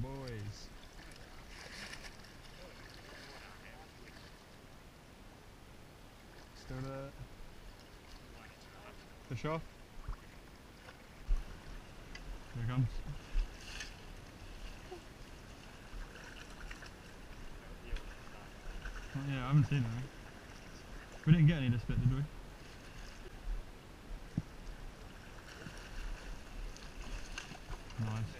boys. Donut. Fish off. Here comes. Oh, yeah, I haven't seen him. We didn't get any this bit, did we? Nice.